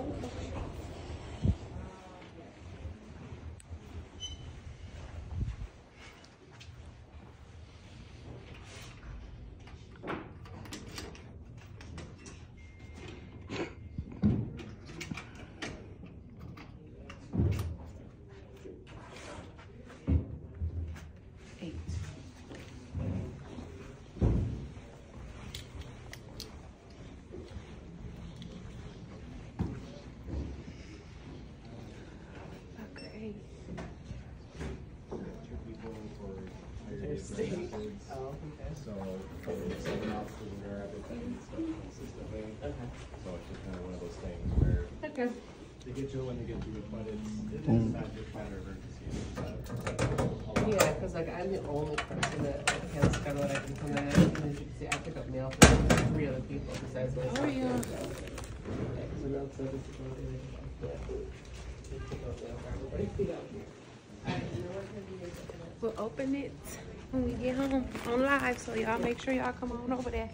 não. Oh, okay. So, it's consistently. Okay. So it's just kind of one of those things where Okay. they get you when they get you, but it's, it is not just matter of urgency. Yeah, because like I'm the only person that like, has schedule that I can come in. And as you can see, I pick up mail like, three other people besides myself. Oh, yeah. Yeah, 'cause the mail service is one. Yeah. They pick up mail for everybody. Alright, you know what? Have you guys open it? We'll open it when we get home on live, so y'all make sure y'all come on over there.